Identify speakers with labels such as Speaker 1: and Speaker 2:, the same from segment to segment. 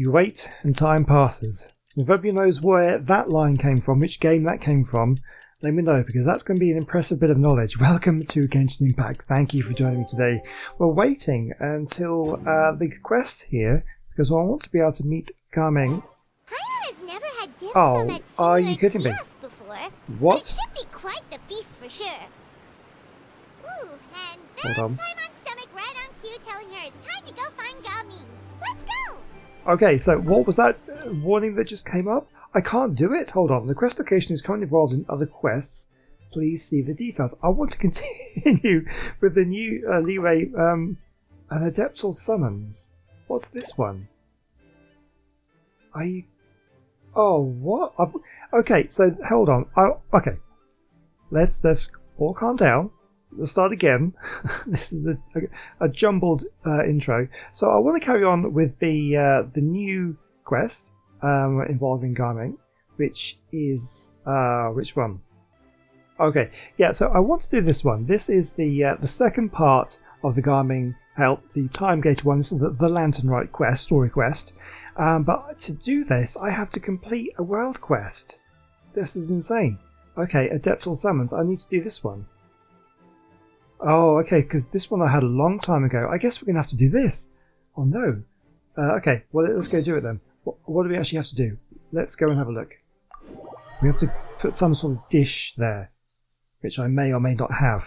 Speaker 1: You wait and time passes. If anybody knows where that line came from, which game that came from, let me know because that's going to be an impressive bit of knowledge. Welcome to Genshin Impact. Thank you for joining me today. We're waiting until uh, the quest here because I want to be able to meet Garming. Oh, are you kidding me? What?
Speaker 2: It should be quite the feast for sure. Ooh, and
Speaker 1: Hold on. Okay, so what was that warning that just came up? I can't do it. Hold on. The quest location is currently involved in other quests. Please see the details. I want to continue with the new uh, Leeway um, an Adeptal summons. What's this one? You? Oh, what? I've... Okay, so hold on. I... Okay, let's let's all calm down. Let's start again. this is a, a, jumbled uh, intro. So I want to carry on with the uh, the new quest um, involving Garming, which is uh, which one? Okay, yeah. So I want to do this one. This is the uh, the second part of the Garming help, the Time Gate one. The, the Lantern Rite quest, story quest. Um, but to do this, I have to complete a world quest. This is insane. Okay, Adeptal Summons. I need to do this one. Oh, okay, because this one I had a long time ago. I guess we're going to have to do this. Oh, no. Uh, okay, well, let's go do it then. What, what do we actually have to do? Let's go and have a look. We have to put some sort of dish there, which I may or may not have.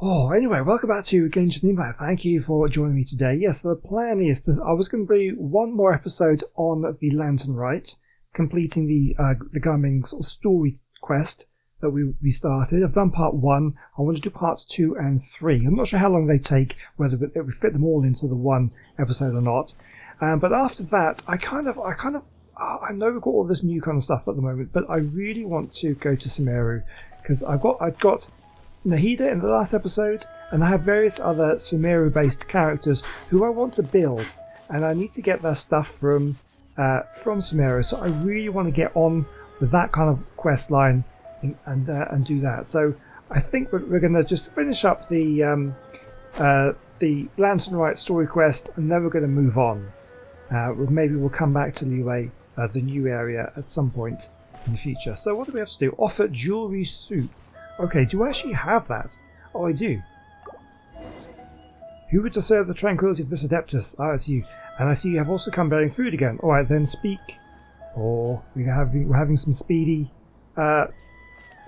Speaker 1: Oh, anyway, welcome back to Genshin Impact. Thank you for joining me today. Yes, the plan is that I was going to do one more episode on the Lantern Rite, completing the uh, the Garming sort of story quest that we, we started. I've done part one. I want to do parts two and three. I'm not sure how long they take, whether it would fit them all into the one episode or not. Um, but after that, I kind of, I kind of, uh, I know we've got all this new kind of stuff at the moment, but I really want to go to Sumeru because I've got, I've got Nahida in the last episode, and I have various other Sumeru-based characters who I want to build, and I need to get their stuff from uh, from Sumeru. So I really want to get on with that kind of quest line and and, uh, and do that. So I think we're, we're going to just finish up the um, uh, the Lantern Rite story quest, and then we're going to move on. Uh, maybe we'll come back to Liyue, uh, the new area, at some point in the future. So what do we have to do? Offer jewelry soup. Okay, do I actually have that? Oh, I do. Who would disturb the tranquility of this Adeptus? Ah, it's you. And I see you have also come bearing food again. Alright, then speak. Or we're having, we're having some speedy uh,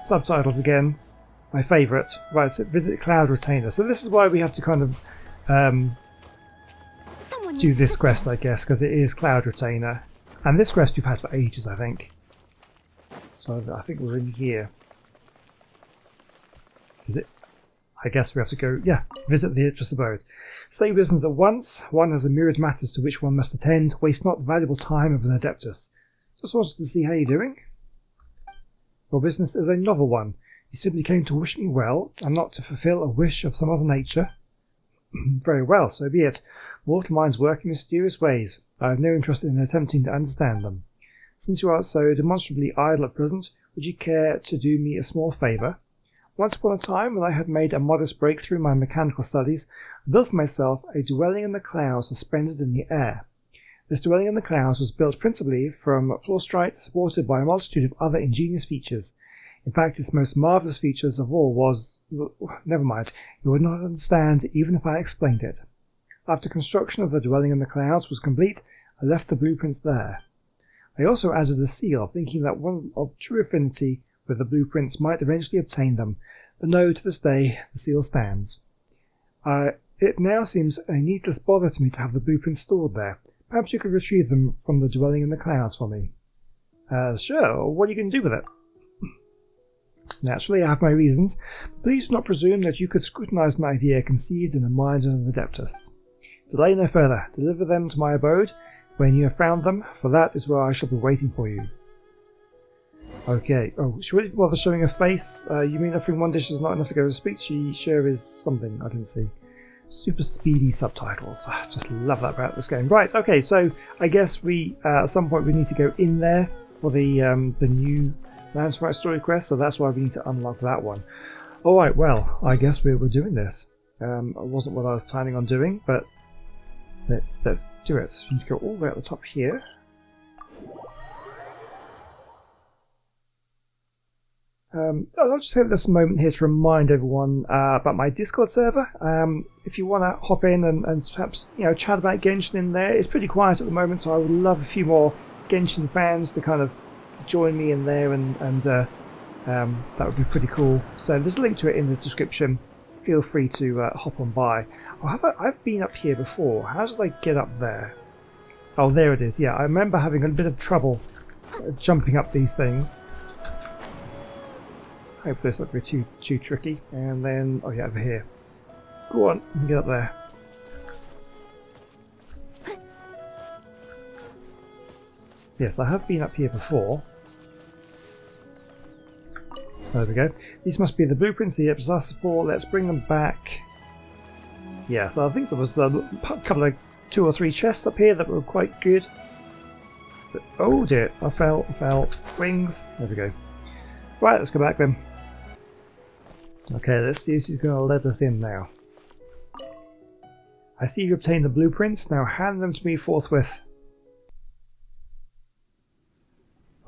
Speaker 1: subtitles again. My favourite. Right, so visit Cloud Retainer. So this is why we have to kind of um, do this quest, I guess, because it is Cloud Retainer. And this quest we've had for ages, I think. So I think we're in here. Is it? I guess we have to go, yeah, visit the Idris abode. Stay business at once. One has a myriad matters to which one must attend. Waste not the valuable time of an Adeptus. Just wanted to see how you're doing. Your business is a novel one. You simply came to wish me well, and not to fulfill a wish of some other nature. Very well, so be it. Mortal minds work in mysterious ways. I have no interest in attempting to understand them. Since you are so demonstrably idle at present, would you care to do me a small favour? Once upon a time, when I had made a modest breakthrough in my mechanical studies, I built for myself a dwelling in the clouds suspended in the air. This dwelling in the clouds was built principally from plaustrite supported by a multitude of other ingenious features. In fact, its most marvellous features of all was... Never mind, you would not understand even if I explained it. After construction of the dwelling in the clouds was complete, I left the blueprints there. I also added a seal, thinking that one of true affinity with the blueprints might eventually obtain them, but no, to this day, the seal stands. Uh, it now seems a needless bother to me to have the blueprints stored there. Perhaps you could retrieve them from the dwelling in the clouds for me. Uh, sure, what are you going to do with it? Naturally, I have my reasons. Please do not presume that you could scrutinize an idea conceived in the mind of an adeptus. Delay no further. Deliver them to my abode when you have found them, for that is where I shall be waiting for you. Okay. Oh, should we bother showing a face? Uh, you mean offering one dish is not enough to go to speak? She sure is something I didn't see. Super speedy subtitles. I just love that about this game. Right. Okay. So I guess we uh, at some point we need to go in there for the um, the new Rite Story quest. So that's why we need to unlock that one. All right. Well, I guess we're we're doing this. Um, it wasn't what I was planning on doing, but let's let's do it. To go all the way at the top here. Um, I'll just take this moment here to remind everyone uh, about my Discord server. Um, if you want to hop in and, and perhaps you know chat about Genshin in there, it's pretty quiet at the moment, so I would love a few more Genshin fans to kind of join me in there, and and uh, um, that would be pretty cool. So there's a link to it in the description. Feel free to uh, hop on by. Oh, I, I've been up here before. How did I get up there? Oh, there it is. Yeah, I remember having a bit of trouble uh, jumping up these things. Hopefully it's not going to be too, too tricky. And then, oh yeah, over here. Go on, get up there. Yes, I have been up here before. There we go. These must be the blueprints the Eps asked for. Let's bring them back. Yeah, so I think there was a couple of two or three chests up here that were quite good. So, oh dear, I fell, I fell. Wings. There we go. Right, let's go back then. Okay, let's see if she's going to let us in now. I see you obtained the blueprints, now hand them to me forthwith.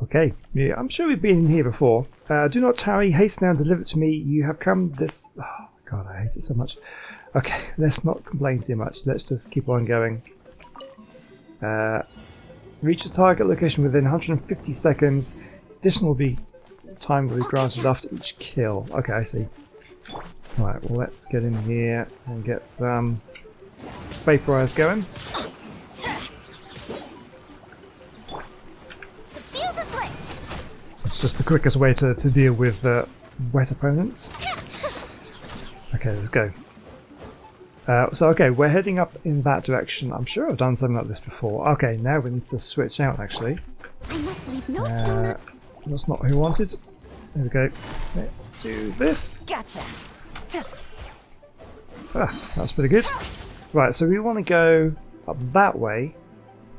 Speaker 1: Okay, yeah, I'm sure we've been in here before. Uh, do not tarry, haste now and deliver it to me. You have come this... Oh, God, I hate it so much. Okay, let's not complain too much. Let's just keep on going. Uh, reach the target location within 150 seconds. Additional will be time will be granted after each kill. Okay, I see. Right, well let's get in here and get some vaporize going. It's just the quickest way to, to deal with uh, wet opponents. Okay, let's go. Uh, so okay, we're heading up in that direction. I'm sure I've done something like this before. Okay, now we need to switch out actually. Uh, that's not who wanted. There we go. Let's do this.
Speaker 2: Gotcha.
Speaker 1: Ah, that's pretty good. Right, so we want to go up that way.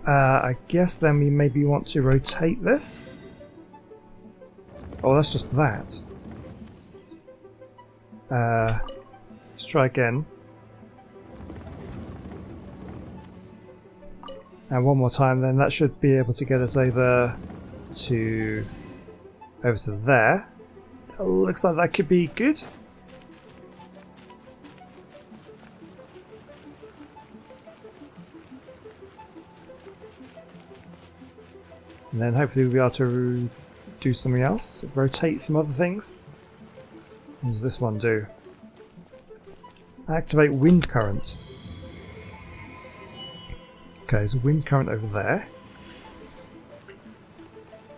Speaker 1: Uh, I guess then we maybe want to rotate this. Oh, that's just that. Uh, let's try again. And one more time, then that should be able to get us over to over to there. Looks like that could be good. And then hopefully we'll be able to do something else. Rotate some other things. What does this one do? Activate wind current. Okay, there's a wind current over there.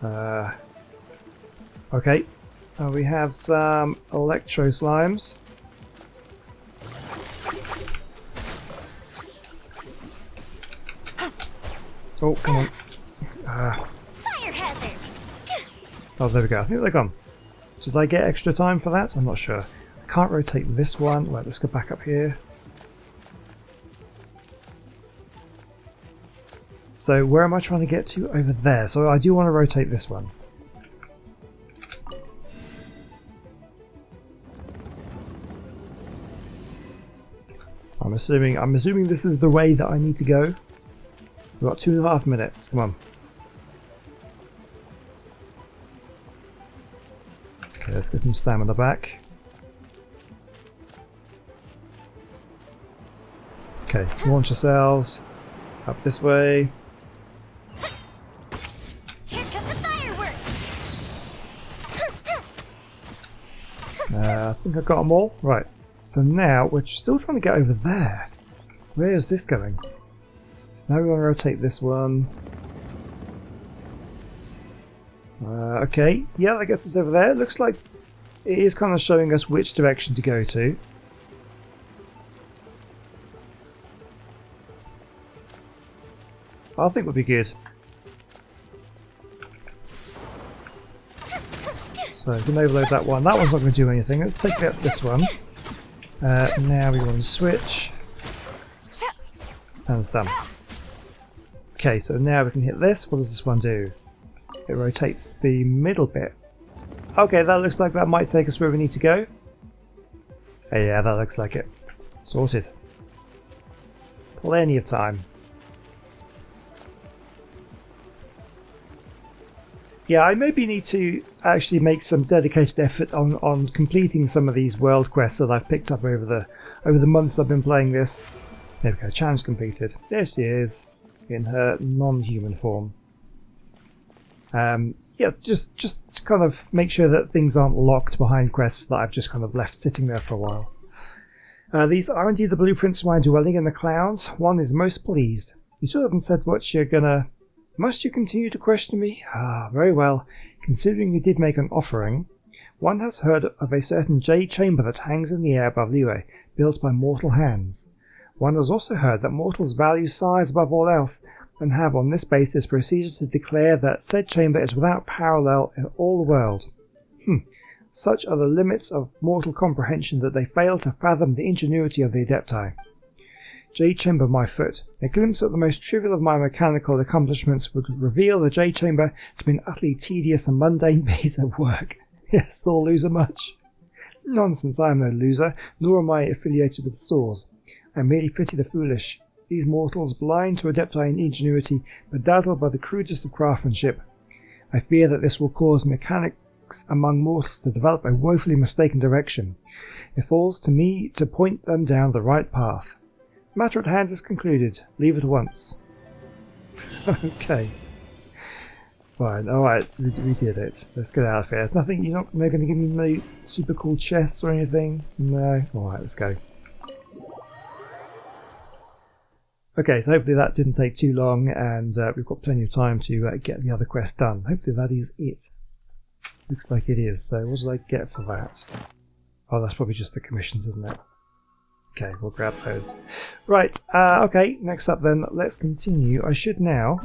Speaker 1: Uh, okay, uh, we have some electro slimes. Oh, come on. Ah. Oh, there we go. I think they're gone. Did I get extra time for that? I'm not sure. I can't rotate this one. Right, let's go back up here. So where am I trying to get to? Over there. So I do want to rotate this one. I'm assuming I'm assuming this is the way that I need to go. We've got two and a half minutes. Come on. Let's get some stamina back. Okay, launch yourselves. Up this way. Uh, I think I got them all. Right. So now we're still trying to get over there. Where is this going? So now we want to rotate this one. Uh, okay, yeah, I guess it's over there. It looks like it is kind of showing us which direction to go to. I think would be good. So we can overload that one. That one's not going to do anything. Let's take out this one. Uh, now we want to switch. And it's done. Okay, so now we can hit this. What does this one do? It rotates the middle bit. Okay, that looks like that might take us where we need to go. Uh, yeah, that looks like it. Sorted. Plenty of time. Yeah, I maybe need to actually make some dedicated effort on, on completing some of these world quests that I've picked up over the over the months I've been playing this. There we go, challenge completed. There she is, in her non-human form. Um, yes, just just kind of make sure that things aren't locked behind quests that I've just kind of left sitting there for a while. Uh, these are indeed the blueprints for my dwelling in the clouds. One is most pleased. You still haven't said what you're gonna. Must you continue to question me? Ah, very well. Considering you did make an offering, one has heard of a certain jade chamber that hangs in the air above Liyue, built by mortal hands. One has also heard that mortals value size above all else, and have on this basis proceeded to declare that said chamber is without parallel in all the world. Hmm. Such are the limits of mortal comprehension that they fail to fathom the ingenuity of the Adepti. Jade chamber my foot. A glimpse at the most trivial of my mechanical accomplishments would reveal the Jade chamber to be an utterly tedious and mundane piece of work. Yes, Sore loser much? Nonsense, I am no loser, nor am I affiliated with sores. I merely pity the foolish. These mortals, blind to Adepti and ingenuity, bedazzled by the crudest of craftsmanship. I fear that this will cause mechanics among mortals to develop a woefully mistaken direction. It falls to me to point them down the right path. Matter at hand is concluded. Leave at once. okay. Fine. Alright, we, we did it. Let's get out of here. There's nothing, you're not going to give me super cool chests or anything? No? Alright, let's go. Okay, so hopefully that didn't take too long and uh, we've got plenty of time to uh, get the other quest done. Hopefully that is it. Looks like it is. So what did I get for that? Oh, that's probably just the commissions, isn't it? Okay, we'll grab those. Right, uh, okay, next up then, let's continue. I should now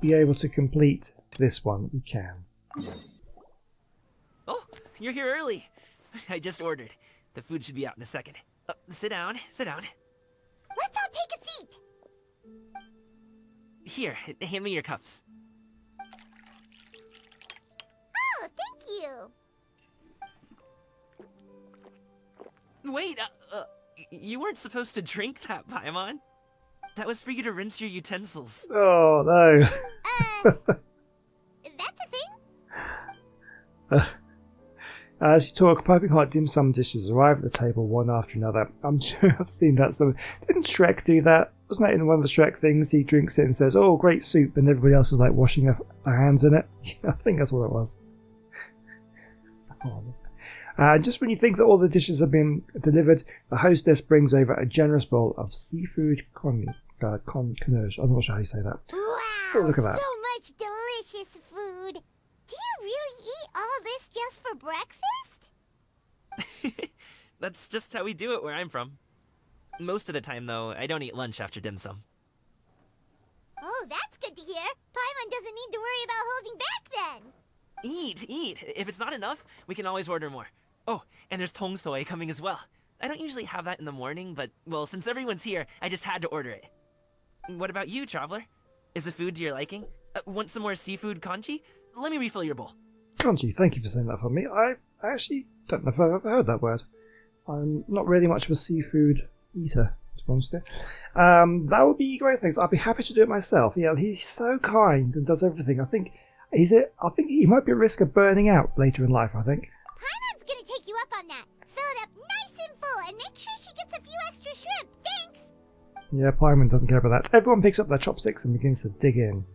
Speaker 1: be able to complete this one. We can.
Speaker 3: Oh, you're here early. I just ordered. The food should be out in a second. Uh, sit down, sit down.
Speaker 2: Let's all take a seat.
Speaker 3: Here, hand me your cups.
Speaker 2: Oh, thank you.
Speaker 3: Wait, uh, uh, you weren't supposed to drink that, Paimon. That was for you to rinse your utensils.
Speaker 1: Oh, no.
Speaker 2: Uh, that's a thing?
Speaker 1: As you talk, piping hot dim sum dishes arrive at the table one after another. I'm sure I've seen that somewhere. Didn't Shrek do that? Wasn't that in one of the Shrek things? He drinks it and says, "Oh, great soup," and everybody else is like washing their, their hands in it. I think that's what it was. Oh. And just when you think that all the dishes have been delivered, the hostess brings over a generous bowl of seafood con, uh, con. I'm not sure how you say that.
Speaker 2: Wow.
Speaker 1: Oh, look at that.
Speaker 2: So much delicious food. Do you really eat all this just for breakfast?
Speaker 3: That's just how we do it where I'm from. Most of the time, though, I don't eat lunch after dim sum.
Speaker 2: Oh, that's good to hear. Paimon doesn't need to worry about holding back then.
Speaker 3: Eat, eat. If it's not enough, we can always order more. Oh, and there's tong sui coming as well. I don't usually have that in the morning, but, well, since everyone's here, I just had to order it. What about you, Traveler? Is the food to your liking? Uh, want some more seafood congee? Let me refill your bowl.
Speaker 1: Congee, thank you for saying that for me. I actually don't know if I've ever heard that word. I'm not really much of a seafood eater, to be honest. Um, that would be great. Thanks. I'd be happy to do it myself. Yeah, he's so kind and does everything. I think he's it. I think he might be at risk of burning out later in life. I think.
Speaker 2: Paimon's gonna take you up on that. Fill it up nice and full and make sure she gets a few extra shrimp. Thanks.
Speaker 1: Yeah, Paimon doesn't care about that. Everyone picks up their chopsticks and begins to dig in.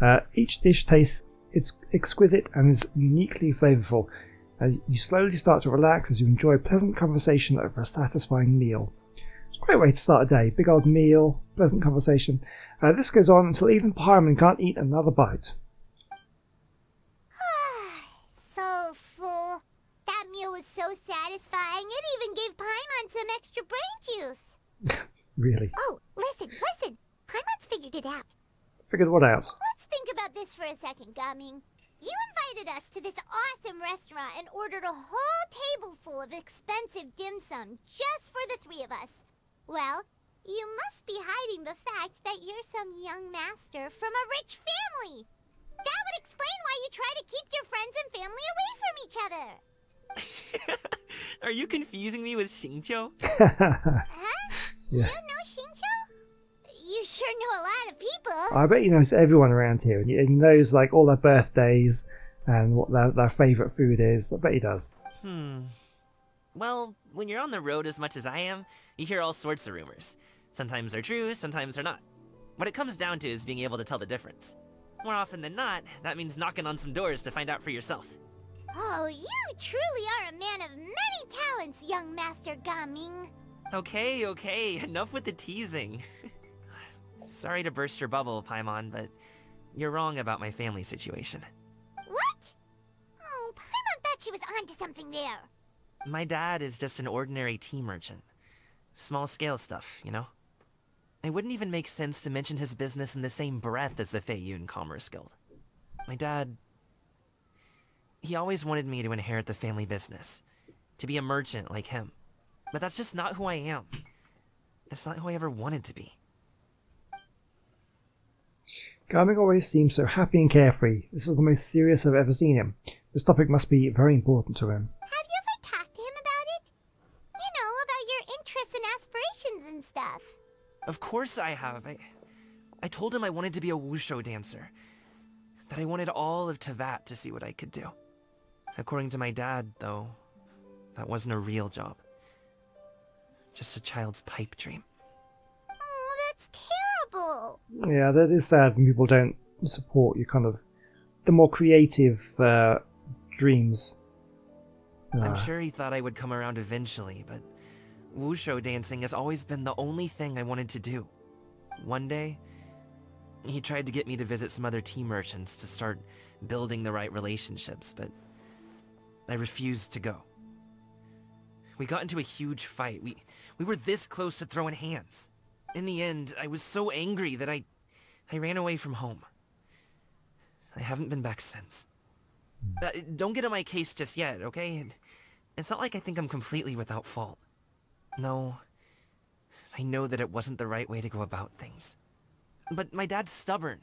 Speaker 1: Uh, each dish tastes it's exquisite and is uniquely flavourful. Uh, you slowly start to relax as you enjoy a pleasant conversation over a satisfying meal. It's a great way to start a day. Big old meal, pleasant conversation. Uh, this goes on until even Paimon can't eat another bite.
Speaker 2: so full. That meal was so satisfying. It even gave Paimon some extra brain juice.
Speaker 1: Really.
Speaker 2: Oh, listen, listen. Paimon's figured it out.
Speaker 1: Figured what out?
Speaker 2: Let's think about this for a second, Gaming. You invited us to this awesome restaurant and ordered a whole table full of expensive dim sum just for the three of us. Well, you must be hiding the fact that you're some young master from a rich family. That would explain why you try to keep your friends and family away from each other.
Speaker 3: Are you confusing me with Xingqiu?
Speaker 2: Huh?
Speaker 1: Yeah.
Speaker 2: You know Xingqiu? You sure know a lot of people.
Speaker 1: I bet he knows everyone around here, and he, and he knows like all their birthdays and what their, their favourite food is. I bet he does.
Speaker 3: Hmm. Well, when you're on the road as much as I am, you hear all sorts of rumors. Sometimes they're true, sometimes they're not. What it comes down to is being able to tell the difference. More often than not, that means knocking on some doors to find out for yourself.
Speaker 2: Oh, you truly are a man of many talents, young Master Gaming.
Speaker 3: Okay, okay, enough with the teasing. Sorry to burst your bubble, Paimon, but you're wrong about my family situation.
Speaker 2: What? Oh, Paimon thought she was onto something there.
Speaker 3: My dad is just an ordinary tea merchant. Small scale stuff, you know? It wouldn't even make sense to mention his business in the same breath as the Feiyun Commerce Guild. My dad... He always wanted me to inherit the family business. To be a merchant like him. But that's just not who I am. It's not who I ever wanted to be.
Speaker 1: Garming always seems so happy and carefree. This is the most serious I've ever seen him. This topic must be very important to him.
Speaker 2: Have you ever talked to him about it? You know, about your interests and aspirations and stuff.
Speaker 3: Of course I have. I, I told him I wanted to be a wushu dancer. That I wanted all of Teyvat to see what I could do. According to my dad, though, that wasn't a real job. Just a child's pipe dream.
Speaker 1: Yeah, that is sad when people don't support your kind of the more creative uh, dreams.
Speaker 3: I'm
Speaker 1: Uh,
Speaker 3: sure he thought I would come around eventually, but wushu dancing has always been the only thing I wanted to do. One day, he tried to get me to visit some other tea merchants to start building the right relationships, but I refused to go. We got into a huge fight. We we were this close to throwing hands. In the end, I was so angry that I I ran away from home. I haven't been back since. Uh, don't get on my case just yet, okay? It's not like I think I'm completely without fault. No. I know that it wasn't the right way to go about things. But my dad's stubborn.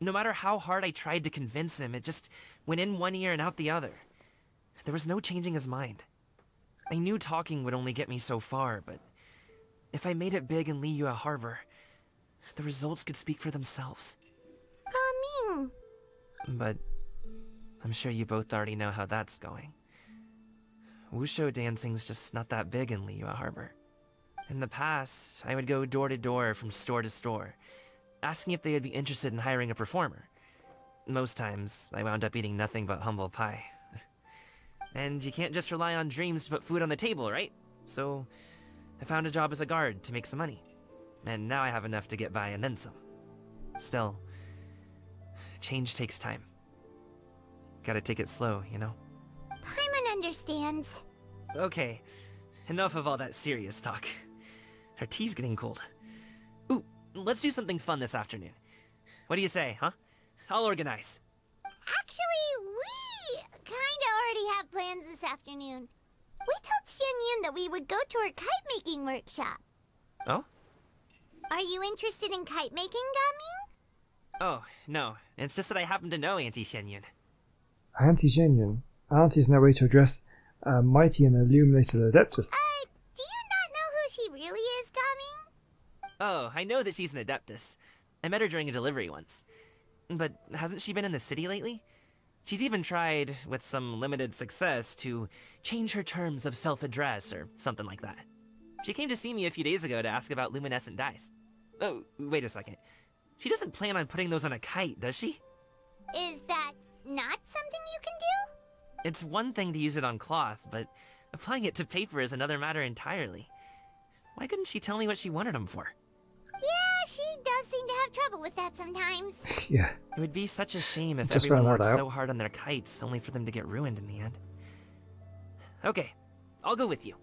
Speaker 3: No matter how hard I tried to convince him, it just went in one ear and out the other. There was no changing his mind. I knew talking would only get me so far, but if I made it big in Liyue Harbor, the results could speak for themselves.
Speaker 2: Gaming.
Speaker 3: But I'm sure you both already know how that's going. Wushu dancing's just not that big in Liyue Harbor. In the past, I would go door to door from store to store, asking if they would be interested in hiring a performer. Most times, I wound up eating nothing but humble pie. and you can't just rely on dreams to put food on the table, right? So, I found a job as a guard to make some money. And now I have enough to get by and then some. Still, change takes time. Gotta take it slow, you know?
Speaker 2: Paimon understands.
Speaker 3: Okay, enough of all that serious talk. Our tea's getting cold. Ooh, let's do something fun this afternoon. What do you say, huh? I'll organize.
Speaker 2: Actually, we kinda already have plans this afternoon. We told Xian Yun that we would go to her kite making workshop.
Speaker 3: Oh?
Speaker 2: Are you interested in kite making, Gaming?
Speaker 3: Oh, no. It's just that I happen to know Auntie Xian Yun.
Speaker 1: Auntie Genuine. Auntie is no way to address a mighty and illuminated adeptus.
Speaker 2: Uh, do you not know who she really is, Gaming?
Speaker 3: Oh, I know that she's an Adeptus. I met her during a delivery once. But hasn't she been in the city lately? She's even tried, with some limited success, to change her terms of self-address or something like that. She came to see me a few days ago to ask about luminescent dyes. Oh, wait a second. She doesn't plan on putting those on a kite, does she?
Speaker 2: Is that not something you can do?
Speaker 3: It's one thing to use it on cloth, but applying it to paper is another matter entirely. Why couldn't she tell me what she wanted them for?
Speaker 2: Yeah, she does have trouble with that sometimes.
Speaker 1: Yeah.
Speaker 3: It would be such a shame if
Speaker 1: Just
Speaker 3: everyone
Speaker 1: found that
Speaker 3: worked
Speaker 1: out.
Speaker 3: so hard on their kites only for them to get ruined in the end. Okay, I'll go with you.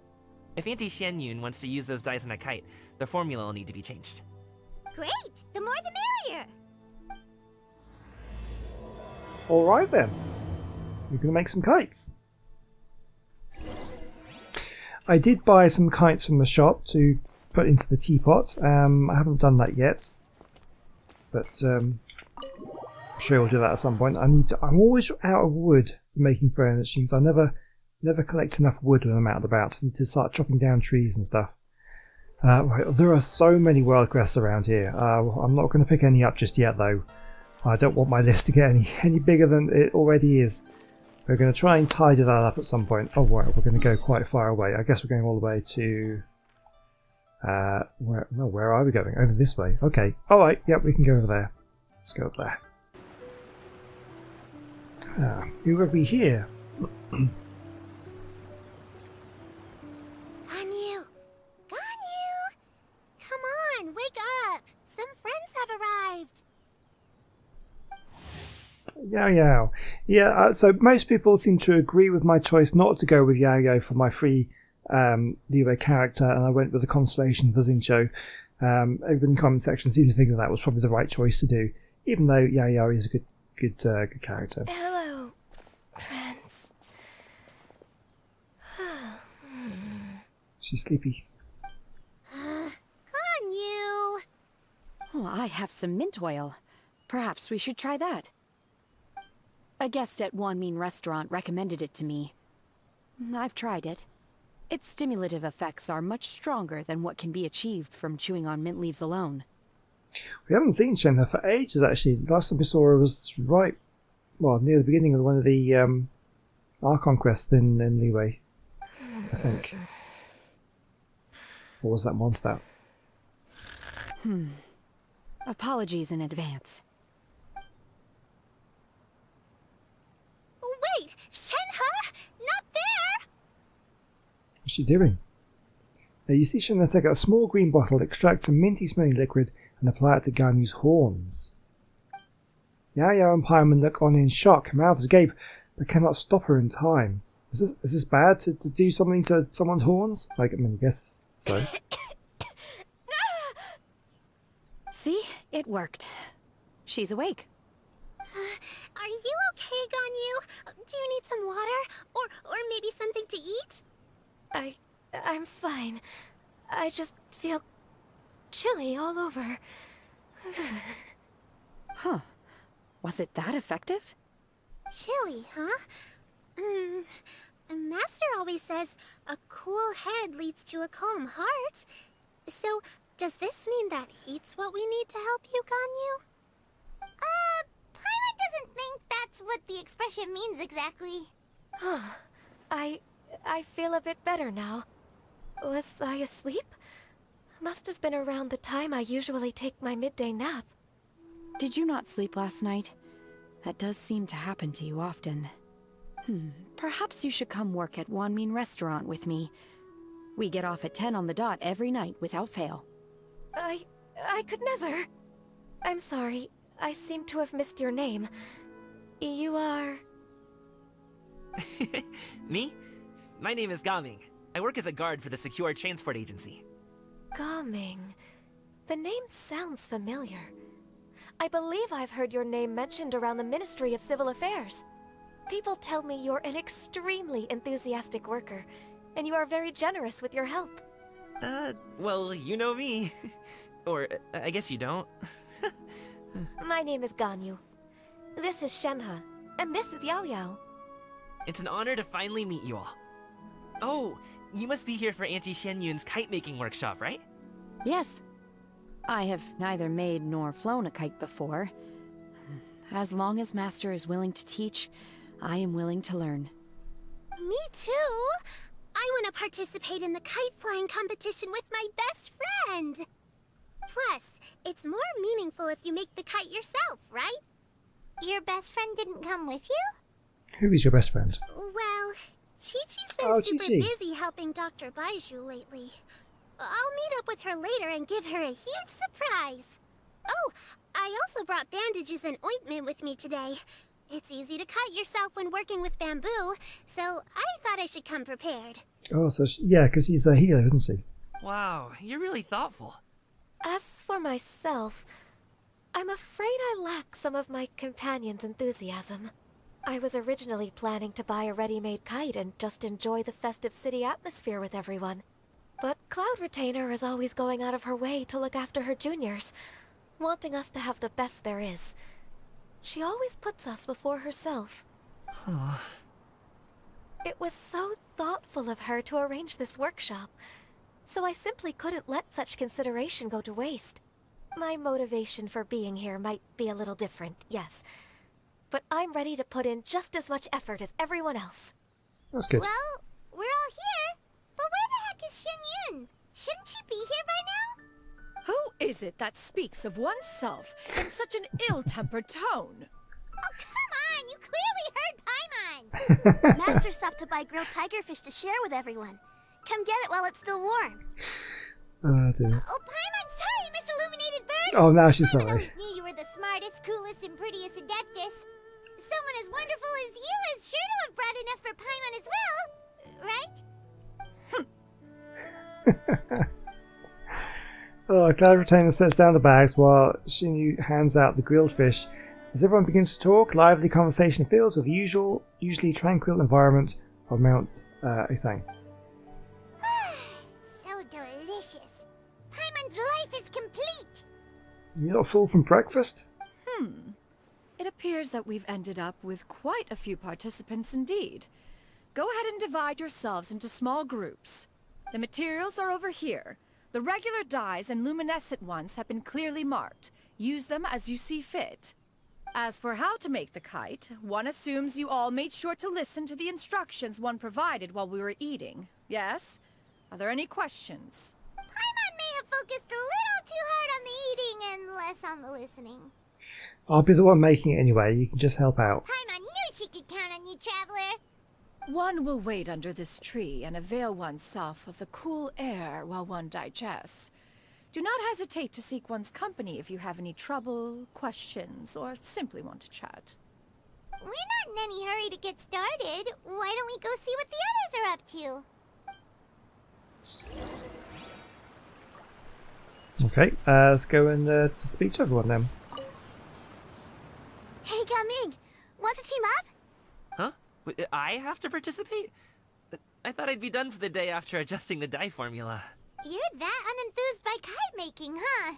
Speaker 3: If Auntie Xian Yun wants to use those dyes on a kite, the formula will need to be changed.
Speaker 2: Great! The more the merrier.
Speaker 1: Alright then. We're going to make some kites. I did buy some kites from the shop to put into the teapot. Um, I haven't done that yet. But um, I'm sure we'll do that at some point. I need to, I'm always out of wood for making furnishings. I never never collect enough wood when I'm out and about. I need to start chopping down trees and stuff. Uh, right, there are so many world quests around here. Uh, I'm not going to pick any up just yet, though. I don't want my list to get any, any bigger than it already is. We're going to try and tidy that up at some point. Oh, right, we're going to go quite far away. I guess we're going all the way to... Uh, where, no, where are we going? Over this way. Okay. Alright, yep, we can go over there. Let's go up there. Ah, who will be here?
Speaker 2: Ganyu! Ganyu! Come on, wake up! Some friends have arrived!
Speaker 1: Yao Yao. Yeah, uh, so most people seem to agree with my choice not to go with Yao Yao for my free um, Liyue character, and I went with the Constellation for Xingqiu. Um, everybody in the comment section seemed to think that that was probably the right choice to do, even though Yao Yao is a good, good, uh, good character.
Speaker 4: Hello, friends.
Speaker 1: She's sleepy.
Speaker 2: Ganyu!
Speaker 5: Oh, I have some mint oil. Perhaps we should try that. A guest at Wanmin Restaurant recommended it to me. I've tried it. Its stimulative effects are much stronger than what can be achieved from chewing on mint leaves alone.
Speaker 1: We haven't seen Shenhe for ages, actually. Last time we saw her was right, well, near the beginning of one of the um, Archon quests in, in Liyue, I think. Or was that Mondstadt?
Speaker 5: Apologies in advance.
Speaker 2: Wait! Shenhe! Not there!
Speaker 1: What's she doing? Now you see Shenhe take out a small green bottle, extract some minty smelling liquid, and apply it to Ganyu's horns. Yao Yao and Paimon look on in shock, mouths agape, but cannot stop her in time. Is this, is this bad to, to do something to someone's horns? Like, I mean, I guess so.
Speaker 5: See? It worked. She's awake.
Speaker 2: Uh, are you okay, Ganyu? Do you need some water? Or, or maybe something to eat?
Speaker 4: I. I'm fine. I just feel chilly all over.
Speaker 5: Huh. Was it that effective?
Speaker 2: Chilly, huh? Hmm. Master always says a cool head leads to a calm heart. So, does this mean that heat's what we need to help you, Ganyu? Uh, Paimon doesn't think that's what the expression means exactly. Huh.
Speaker 4: I. I feel a bit better now. Was I asleep? Must have been around the time I usually take my midday nap.
Speaker 5: Did you not sleep last night? That does seem to happen to you often. Hmm, perhaps you should come work at Wanmin Restaurant with me. We get off at 10 on the dot every night without fail.
Speaker 4: I. I could never. I'm sorry. I seem to have missed your name. You are.
Speaker 3: Me? My name is Gaming. I work as a guard for the Secure Transport Agency.
Speaker 4: Gaming. The name sounds familiar. I believe I've heard your name mentioned around the Ministry of Civil Affairs. People tell me you're an extremely enthusiastic worker, and you are very generous with your help.
Speaker 3: Uh, well, you know me. or, uh, I guess you don't.
Speaker 4: My name is Ganyu. This is Shenhe, and this is Yao Yao.
Speaker 3: It's an honor to finally meet you all. Oh, you must be here for Auntie Xian Yun's kite making workshop, right?
Speaker 5: Yes. I have neither made nor flown a kite before. As long as Master is willing to teach, I am willing to learn.
Speaker 2: Me too. I want to participate in the kite flying competition with my best friend. Plus, it's more meaningful if you make the kite yourself, right? Your best friend didn't come with you?
Speaker 1: Who is your best friend?
Speaker 2: Well, Qiqi's been
Speaker 1: Oh,
Speaker 2: super
Speaker 1: Qiqi.
Speaker 2: busy helping Dr. Baizhu lately. I'll meet up with her later and give her a huge surprise. Oh, I also brought bandages and ointment with me today. It's easy to cut yourself when working with bamboo, so I thought I should come prepared.
Speaker 1: Oh, so she, yeah, because he's a healer, isn't she?
Speaker 3: Wow, you're really thoughtful.
Speaker 4: As for myself, I'm afraid I lack some of my companion's enthusiasm. I was originally planning to buy a ready-made kite and just enjoy the festive city atmosphere with everyone. But Cloud Retainer is always going out of her way to look after her juniors, wanting us to have the best there is. She always puts us before herself. It was so thoughtful of her to arrange this workshop. so I simply couldn't let such consideration go to waste. My motivation for being here might be a little different, yes. But I'm ready to put in just as much effort as everyone else.
Speaker 1: That's good.
Speaker 2: Well, we're all here, but where the heck is Xian Yun? Shouldn't she be here by now?
Speaker 6: Who is it that speaks of oneself in such an ill-tempered tone?
Speaker 2: Oh, come on! You clearly heard Paimon!
Speaker 7: Master stopped to buy grilled tigerfish to share with everyone. Come get it while it's still warm.
Speaker 1: Uh, oh dear.
Speaker 2: Oh, Paimon, sorry, Miss Illuminated Bird!
Speaker 1: Oh, now she's
Speaker 2: Paimon
Speaker 1: sorry.
Speaker 2: always knew you were the smartest, coolest, and prettiest Adeptus. Wonderful as you is sure to have brought enough for Paimon as well, right?
Speaker 1: Oh, Cloud Retainer sets down the bags while Shinyu hands out the grilled fish. As everyone begins to talk, lively conversation fills with the usual, usually tranquil environment of Mount uh, Isang.
Speaker 2: so delicious. Paimon's life is complete.
Speaker 1: You're not full from breakfast?
Speaker 6: Appears that we've ended up with quite a few participants indeed. Go ahead and divide yourselves into small groups. The materials are over here. The regular dyes and luminescent ones have been clearly marked. Use them as you see fit. As for how to make the kite, one assumes you all made sure to listen to the instructions one provided while we were eating. Yes? Are there any questions?
Speaker 2: Paimon may have focused a little too hard on the eating and less on the listening.
Speaker 1: I'll be the one making it anyway, you can just help out.
Speaker 2: Paimon knew she could count on you, Traveler.
Speaker 6: One will wait under this tree and avail oneself of the cool air while one digests. Do not hesitate to seek one's company if you have any trouble, questions, or simply want to chat.
Speaker 2: We're not in any hurry to get started. Why don't we go see what the others are up to?
Speaker 1: Okay, uh, let's go and uh, to speak to everyone then.
Speaker 7: Hey, Gaming, want to team up?
Speaker 3: Huh? W- I have to participate? I thought I'd be done for the day after adjusting the dye formula.
Speaker 2: You're that unenthused by kite making, huh?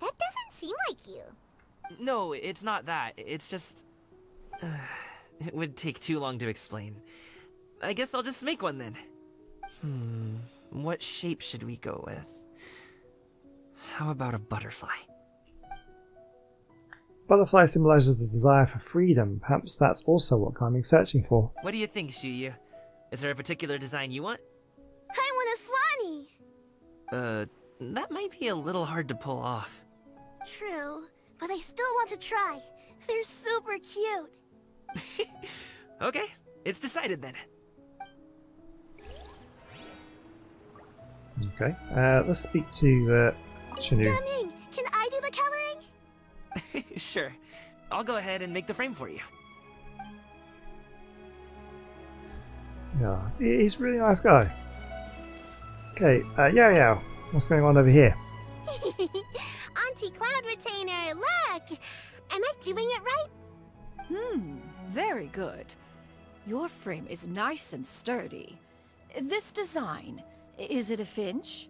Speaker 2: That doesn't seem like you.
Speaker 3: No, it's not that. It's just. it would take too long to explain. I guess I'll just make one then. Hmm. What shape should we go with? How about a butterfly?
Speaker 1: Butterfly symbolizes the desire for freedom. Perhaps that's also what Gaming's searching for.
Speaker 3: What do you think, Shuyu? Is there a particular design you want?
Speaker 7: I want a swanee.
Speaker 3: Uh, that might be a little hard to pull off.
Speaker 7: True, but I still want to try. They're super cute.
Speaker 3: Okay, it's decided then.
Speaker 1: Okay, uh, let's speak to uh, Shinu.
Speaker 7: Gaming,
Speaker 3: sure. I'll go ahead and make the frame for you.
Speaker 1: Yeah, he's a really nice guy. Okay, uh, Yao Yao, what's going on over here?
Speaker 2: Auntie Cloud Retainer, look! Am I doing it right?
Speaker 6: Hmm, very good. Your frame is nice and sturdy. This design, is it a finch?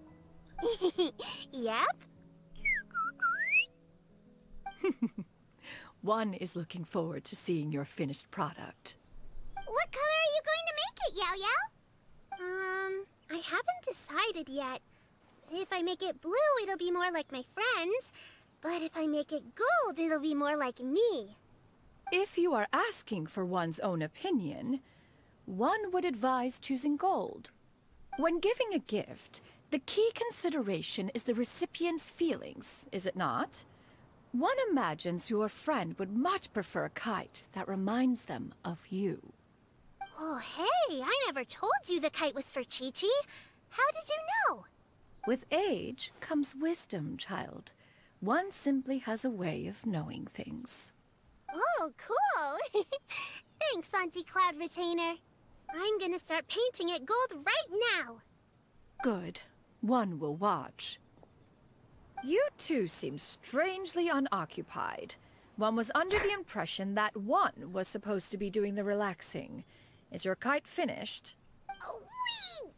Speaker 2: yep.
Speaker 6: One is looking forward to seeing your finished product.
Speaker 2: What color are you going to make it, Yao Yao? Um, I haven't decided yet. If I make it blue, it'll be more like my friends. But if I make it gold, it'll be more like me.
Speaker 6: If you are asking for one's own opinion, one would advise choosing gold. When giving a gift, the key consideration is the recipient's feelings, is it not? One imagines your friend would much prefer a kite that reminds them of you.
Speaker 2: Oh, hey, I never told you the kite was for Qiqi. How did you know?
Speaker 6: With age comes wisdom, child. One simply has a way of knowing things.
Speaker 2: Oh, cool. Thanks, Auntie Cloud Retainer. I'm gonna start painting it gold right now.
Speaker 6: Good. One will watch. You two seem strangely unoccupied. One was under the impression that one was supposed to be doing the relaxing. Is your kite finished?
Speaker 2: Oh, we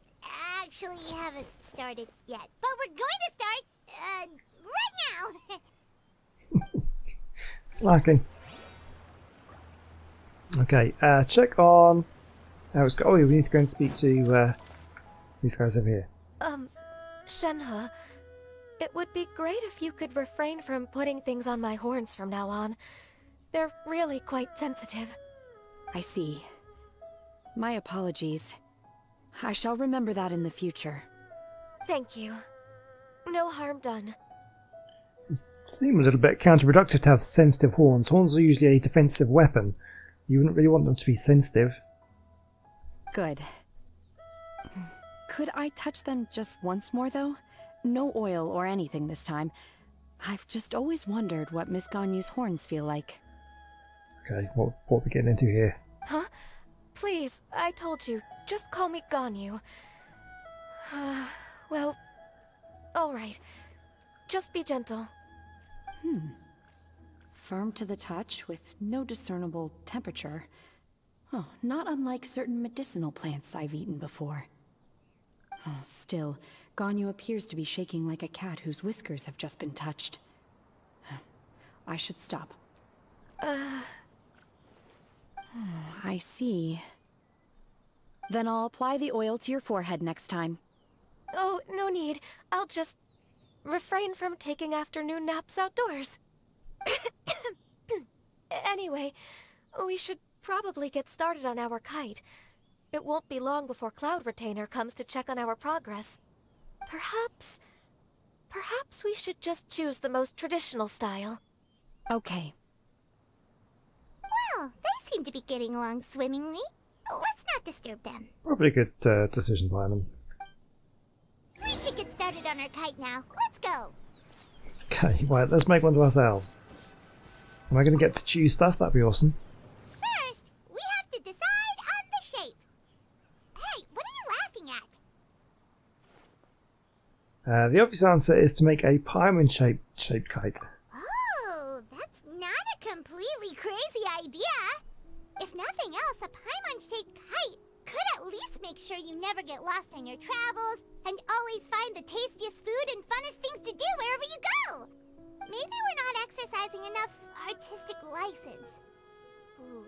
Speaker 2: actually haven't started yet, but we're going to start uh, right now.
Speaker 1: Slacking. Okay, uh, check on. Oh, it's, oh, we need to go and speak to uh, these guys over here.
Speaker 4: Um, Shenhe, it would be great if you could refrain from putting things on my horns from now on. They're really quite sensitive.
Speaker 5: I see. My apologies. I shall remember that in the future.
Speaker 4: Thank you. No harm done.
Speaker 1: Seem a little bit counterproductive to have sensitive horns. Horns are usually a defensive weapon. You wouldn't really want them to be sensitive.
Speaker 5: Good. Could I touch them just once more, though? No oil or anything this time. I've just always wondered what Miss Ganyu's horns feel like.
Speaker 1: Okay, what, what are we getting into here?
Speaker 4: Huh? Please, I told you. Just call me Ganyu. well, alright. Just be gentle.
Speaker 5: Hmm. Firm to the touch, with no discernible temperature. Oh, not unlike certain medicinal plants I've eaten before. Oh, still, Ganyu appears to be shaking like a cat whose whiskers have just been touched. I should stop.
Speaker 4: Uh...
Speaker 5: I see. Then I'll apply the oil to your forehead next time.
Speaker 4: Oh, no need. I'll just refrain from taking afternoon naps outdoors. anyway, we should probably get started on our kite. It won't be long before Cloud Retainer comes to check on our progress. Perhaps... Perhaps we should just choose the most traditional style.
Speaker 5: Okay.
Speaker 2: Well, they seem to be getting along swimmingly. Let's not disturb them.
Speaker 1: Probably a good uh, decision, Paimon.
Speaker 2: We should get started on our kite now. Let's go.
Speaker 1: Okay, right, let's make one to ourselves. Am I going to get to choose stuff? That'd be awesome.
Speaker 2: First, we have to decide on the shape. Hey, what are you laughing at?
Speaker 1: Uh, the obvious answer is to make a Paimon shaped shaped kite.
Speaker 2: Oh, that's not a completely crazy idea. If nothing else, a Paimon-shaped kite could at least make sure you never get lost on your travels and always find the tastiest food and funnest things to do wherever you go. Maybe we're not exercising enough artistic license.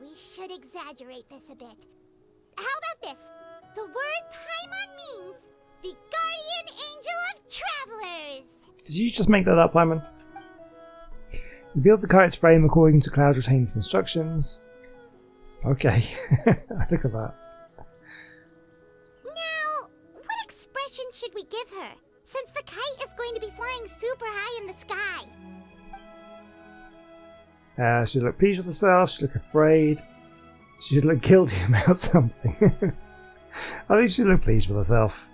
Speaker 2: We should exaggerate this a bit. How about this? The word Paimon means the guardian angel of travelers.
Speaker 1: Did you just make that up, Paimon? You build the kite's frame according to Cloud Retainer's instructions. Okay, look at that.
Speaker 2: Now, what expression should we give her? Since the kite is going to be flying super high in the sky.
Speaker 1: Uh, she look pleased with herself, she look afraid, she should look guilty about something. I think she look pleased with herself.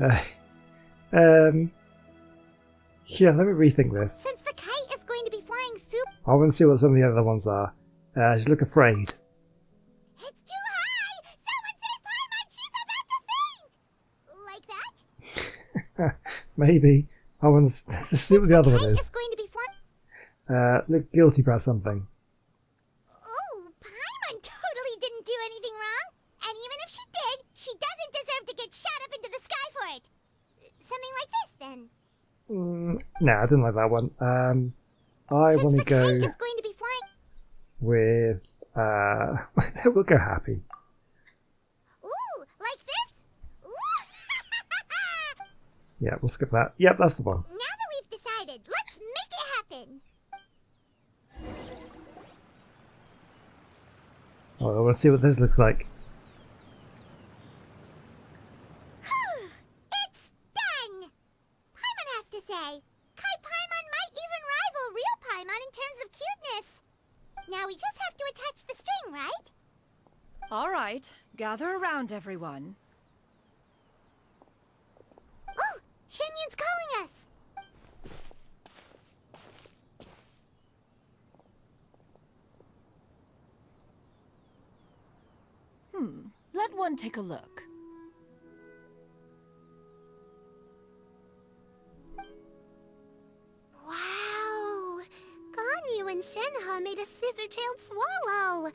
Speaker 1: Uh, um, yeah, let me rethink this.
Speaker 2: Since the kite is going to be flying super,
Speaker 1: I want to see what some of the other ones are. Uh, she look afraid.
Speaker 2: it's too high. Someone say Paimon, she's about to faint. Like that?
Speaker 1: Maybe. I want to let's just see what the other one
Speaker 2: is
Speaker 1: is.
Speaker 2: going to be flying.
Speaker 1: Uh, look guilty about something.
Speaker 2: Oh, Paimon totally didn't do anything wrong. And even if she did, she doesn't deserve to get shot up into the sky for it. Something like this, then.
Speaker 1: Mm, no, I didn't like that one. Um, I want to go
Speaker 2: kite is going to be flying.
Speaker 1: with. Uh, we'll go happy.
Speaker 2: Ooh, like this? Ooh!
Speaker 1: Yeah, we'll skip that. Yep, that's the one.
Speaker 2: now that we've decided, let's make it happen.
Speaker 1: Oh, let's see what this looks like.
Speaker 2: it's done! Paimon has to say. Kai Paimon might even rival real Paimon in terms of cuteness. Now we just have to attach the string, right?
Speaker 6: All right, gather around, everyone.
Speaker 2: Oh, Xian Yun's calling us.
Speaker 6: Hmm, let one take a look.
Speaker 7: Wow! Ganyu and Shenhe made a scissor-tailed swallow.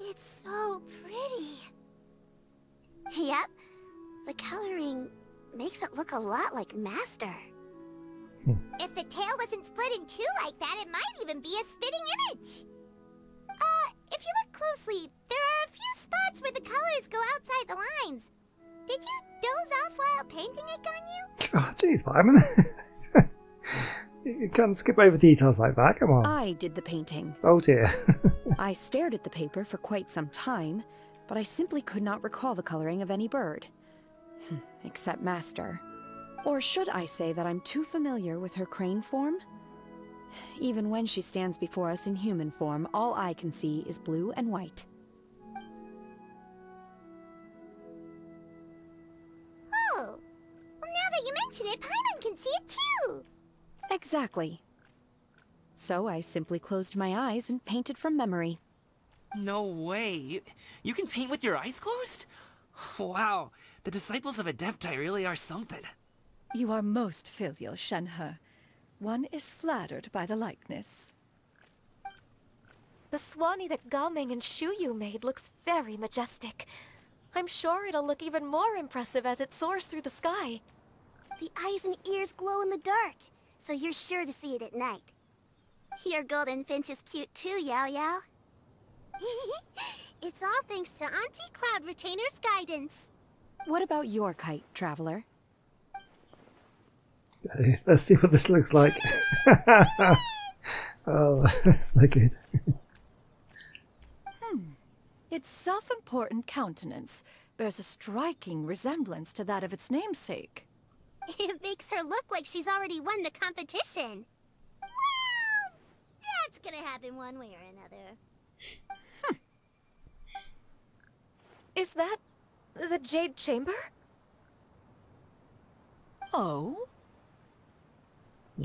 Speaker 7: It's so pretty. Yep. The coloring makes it look a lot like Master.
Speaker 2: If the tail wasn't split in two like that, it might even be a spitting image. Uh, if you look closely, there are a few spots where the colors go outside the lines. Did you doze off while painting it, Ganyu?
Speaker 1: God, jeez, Simon. you can't skip over details like that. Come on.
Speaker 5: I did the painting.
Speaker 1: Oh dear.
Speaker 5: I stared at the paper for quite some time, but I simply could not recall the coloring of any bird. Hmm, Except Master. Or should I say that I'm too familiar with her crane form? Even when she stands before us in human form, all I can see is blue and white.
Speaker 2: Oh, well, now that you mention it, Paimon can see it too.
Speaker 5: Exactly. So I simply closed my eyes and painted from memory.
Speaker 3: No way. You, you can paint with your eyes closed? Wow. The disciples of Adepti really are something.
Speaker 6: You are most filial, Shenhe. One is flattered by the likeness.
Speaker 4: The Suanni that Gaming and Shuyu made looks very majestic. I'm sure it'll look even more impressive as it soars through the sky.
Speaker 7: The eyes and ears glow in the dark, so you're sure to see it at night. Your golden finch is cute too, Yaoyao. it's all thanks to Auntie Cloud Retainer's guidance.
Speaker 5: What about your kite, Traveler?
Speaker 1: Let's see what this looks like. oh, that's so good. hmm.
Speaker 6: Its self-important countenance bears a striking resemblance to that of its namesake.
Speaker 7: It makes her look like she's already won the competition.
Speaker 2: Well, that's gonna happen one way or another. Hmm.
Speaker 4: Is that the Jade Chamber?
Speaker 6: Oh?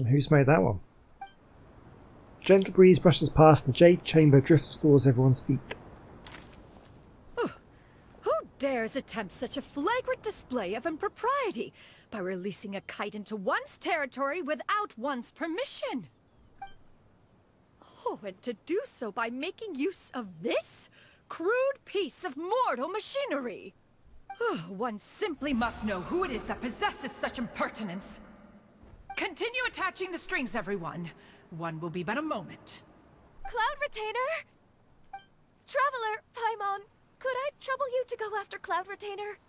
Speaker 1: Who's made that one? Gentle breeze brushes past, and the jade chamber drifts towards everyone's feet.
Speaker 6: Who dares attempt such a flagrant display of impropriety by releasing a kite into one's territory without one's permission? Oh, and to do so by making use of this crude piece of mortal machinery. Oh, One simply must know who it is that possesses such impertinence. Continue attaching the strings, everyone. One will be but a moment.
Speaker 4: Cloud Retainer? Traveler, Paimon, could I trouble you to go after Cloud Retainer?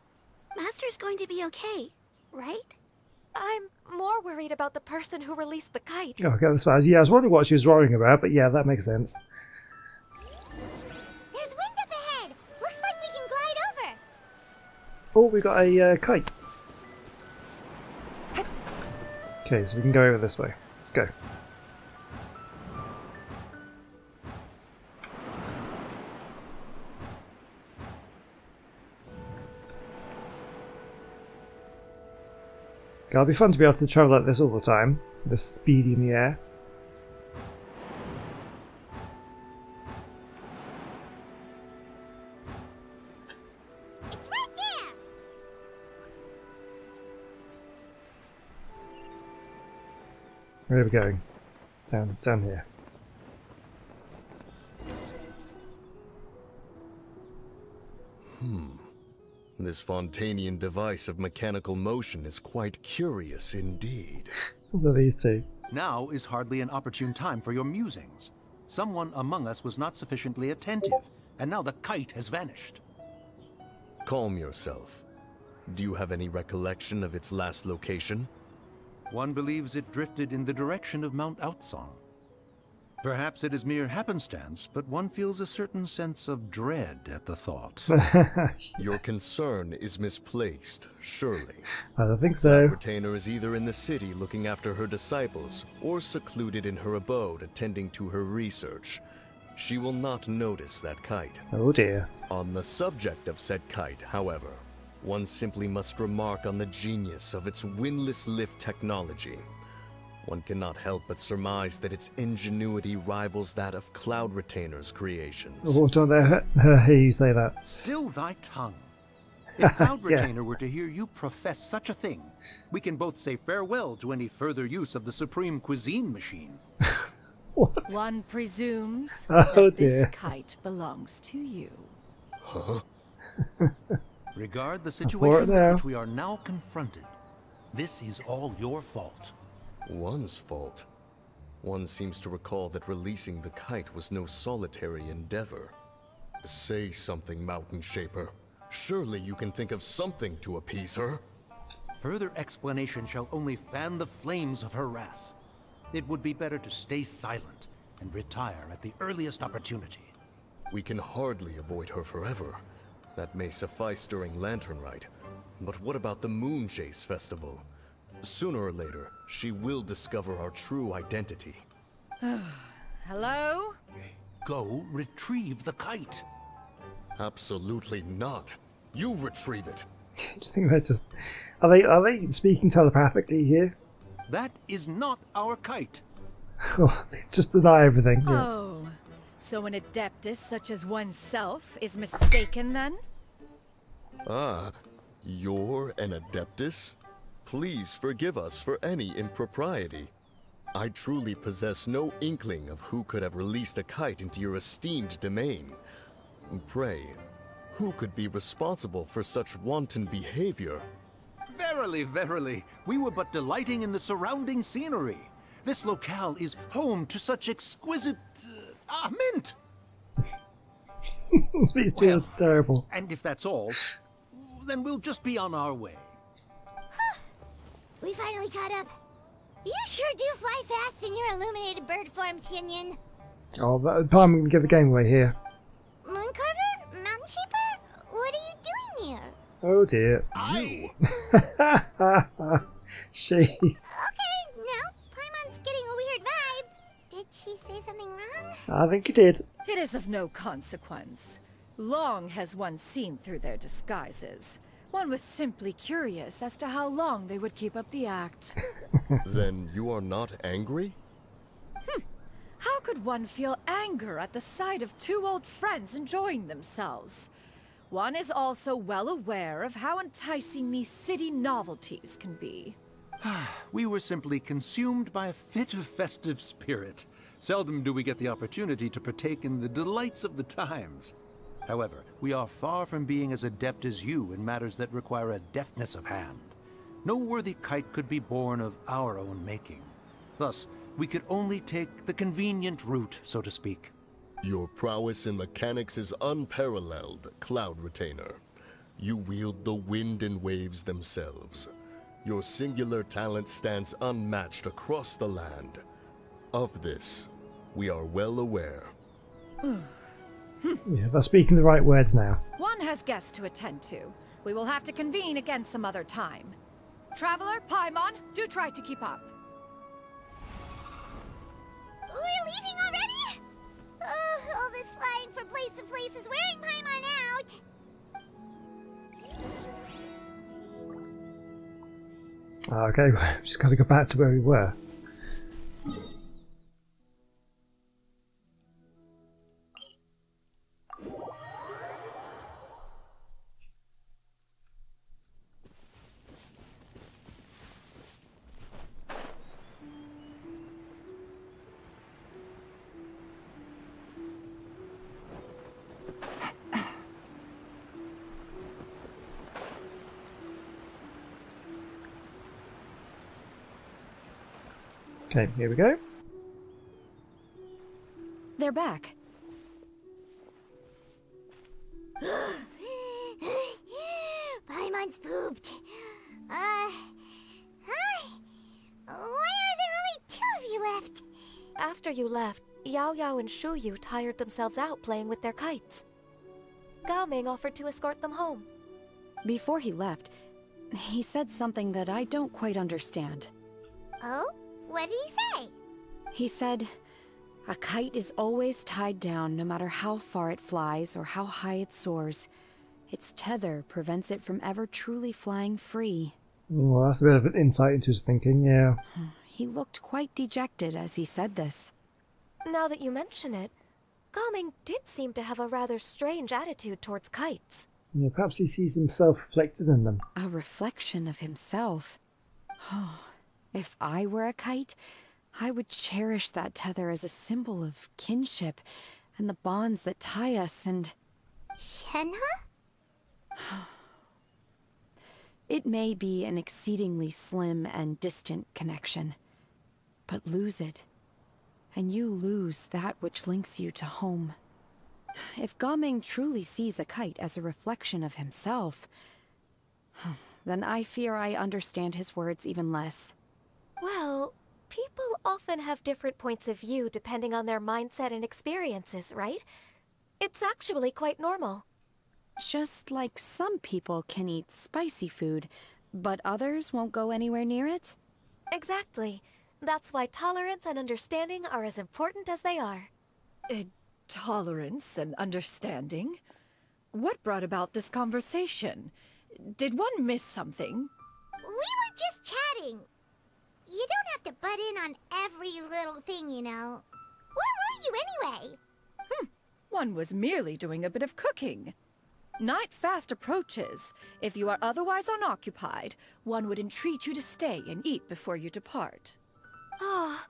Speaker 7: Master's going to be okay, right?
Speaker 4: I'm more worried about the person who released the kite.
Speaker 1: Oh, okay, that's fine. Yeah, I was wondering what she was worrying about, but yeah, that makes sense.
Speaker 2: There's wind up ahead. Looks like we can glide over.
Speaker 1: Oh, we got a uh, kite. Okay, so we can go over this way. Let's go. It'll be fun to be able to travel like this all the time. the speedy in the air.
Speaker 2: It's right there.
Speaker 1: Where are we going? Down, down here.
Speaker 8: This Fontanian device of mechanical motion is quite curious indeed.
Speaker 1: Those are these two.
Speaker 9: Now is hardly an opportune time for your musings. Someone among us was not sufficiently attentive, and now the kite has vanished.
Speaker 8: Calm yourself. Do you have any recollection of its last location?
Speaker 9: One believes it drifted in the direction of Mount Aocang. Perhaps it is mere happenstance, but one feels a certain sense of dread at the thought.
Speaker 8: Your concern is misplaced, surely.
Speaker 1: I don't think so.
Speaker 8: Retainer is either in the city looking after her disciples, or secluded in her abode attending to her research. She will not notice that kite.
Speaker 1: Oh dear.
Speaker 8: On the subject of said kite, however, one simply must remark on the genius of its windless lift technology. One cannot help but surmise that its ingenuity rivals that of Cloud Retainer's creations.
Speaker 1: Oh, don't they hear you say that?
Speaker 9: Still thy tongue. If Cloud
Speaker 1: Yeah.
Speaker 9: Retainer were to hear you profess such a thing, we can both say farewell to any further use of the Supreme Cuisine machine.
Speaker 1: What?
Speaker 6: One presumes
Speaker 1: Oh,
Speaker 6: that
Speaker 1: dear.
Speaker 6: this kite belongs to you.
Speaker 9: Regard the situation
Speaker 1: there.
Speaker 9: with which we are now confronted. This is all your fault.
Speaker 8: One's fault. One seems to recall that releasing the kite was no solitary endeavor. Say something, Mountain Shaper. Surely you can think of something to appease her.
Speaker 9: Further explanation shall only fan the flames of her wrath. It would be better to stay silent and retire at the earliest opportunity.
Speaker 8: We can hardly avoid her forever. That may suffice during Lantern Rite. But what about the Moon Chase Festival? Sooner or later, she will discover our true identity.
Speaker 6: Hello?
Speaker 9: Go retrieve the kite.
Speaker 8: Absolutely not. You retrieve it.
Speaker 1: just think they're just are they are they speaking telepathically here?
Speaker 9: That is not our kite.
Speaker 1: Oh, they just deny everything. yeah.
Speaker 6: Oh, so an adeptus such as oneself is mistaken then?
Speaker 8: Ah, you're an Adeptus? Please forgive us for any impropriety. I truly possess no inkling of who could have released a kite into your esteemed domain. Pray, who could be responsible for such wanton behavior?
Speaker 9: Verily, verily, we were but delighting in the surrounding scenery. This locale is home to such exquisite... Uh, ah, mint!
Speaker 1: These two
Speaker 9: Well.
Speaker 1: are terrible.
Speaker 9: And if that's all, then we'll just be on our way.
Speaker 2: We finally caught up. You sure do fly fast in your illuminated bird form, Xian Yun.
Speaker 1: Oh, that, I'm going to give the game away here.
Speaker 2: Mooncarver? Mountain Shaper? What are you doing here?
Speaker 1: Oh dear.
Speaker 8: You!
Speaker 1: she.
Speaker 2: Okay, now Paimon's getting a weird vibe. Did she say something wrong?
Speaker 1: I think you did.
Speaker 6: It is of no consequence. Long has one seen through their disguises. One was simply curious as to how long they would keep up the act.
Speaker 8: then you are not angry? Hmm.
Speaker 6: How could one feel anger at the sight of two old friends enjoying themselves? One is also well aware of how enticing these city novelties can be.
Speaker 9: We were simply consumed by a fit of festive spirit. Seldom do we get the opportunity to partake in the delights of the times. However, we are far from being as adept as you in matters that require a deftness of hand. No worthy kite could be born of our own making. Thus, we could only take the convenient route, so to speak.
Speaker 8: Your prowess in mechanics is unparalleled, Cloud Retainer. You wield the wind and waves themselves. Your singular talent stands unmatched across the land. Of this, we are well aware. Hmm. Hmm.
Speaker 1: Yeah, they're speaking the right words now.
Speaker 6: One has guests to attend to. We will have to convene again some other time. Traveler, Paimon, do try to keep up.
Speaker 2: We're leaving already? Oh, all this flying from place to place is wearing Paimon out.
Speaker 1: Ah, okay, just got to go back to where we were. Okay, here we go.
Speaker 5: They're back.
Speaker 2: Paimon's pooped. Uh, hi. Why are there only two of you left?
Speaker 4: After you left, Yaoyao and Shu Yu tired themselves out playing with their kites. Gaming offered to escort them home.
Speaker 5: Before he left, he said something that I don't quite understand.
Speaker 2: Oh? What did he say?
Speaker 5: He said, A kite is always tied down no matter how far it flies or how high it soars. Its tether prevents it from ever truly flying free.
Speaker 1: Well, that's a bit of an insight into his thinking, yeah.
Speaker 5: He looked quite dejected as he said this.
Speaker 4: Now that you mention it, Gaming did seem to have a rather strange attitude towards kites.
Speaker 1: Yeah, perhaps he sees himself reflected in them.
Speaker 5: A reflection of himself. Oh, if I were a kite, I would cherish that tether as a symbol of kinship and the bonds that tie us, and
Speaker 2: Shenhe?
Speaker 5: it may be an exceedingly slim and distant connection. but lose it. And you lose that which links you to home. If Gaming truly sees a kite as a reflection of himself, then I fear I understand his words even less.
Speaker 4: Well, people often have different points of view depending on their mindset and experiences, right? It's actually quite normal.
Speaker 5: Just like some people can eat spicy food, but others won't go anywhere near it?
Speaker 4: Exactly. That's why tolerance and understanding are as important as they are.
Speaker 6: Uh, tolerance and understanding? What brought about this conversation? Did one miss something?
Speaker 2: We were just chatting. You don't have to butt in on every little thing, you know. Where were you anyway?
Speaker 6: Hmm. One was merely doing a bit of cooking. Night fast approaches. If you are otherwise unoccupied, one would entreat you to stay and eat before you depart.
Speaker 4: Oh,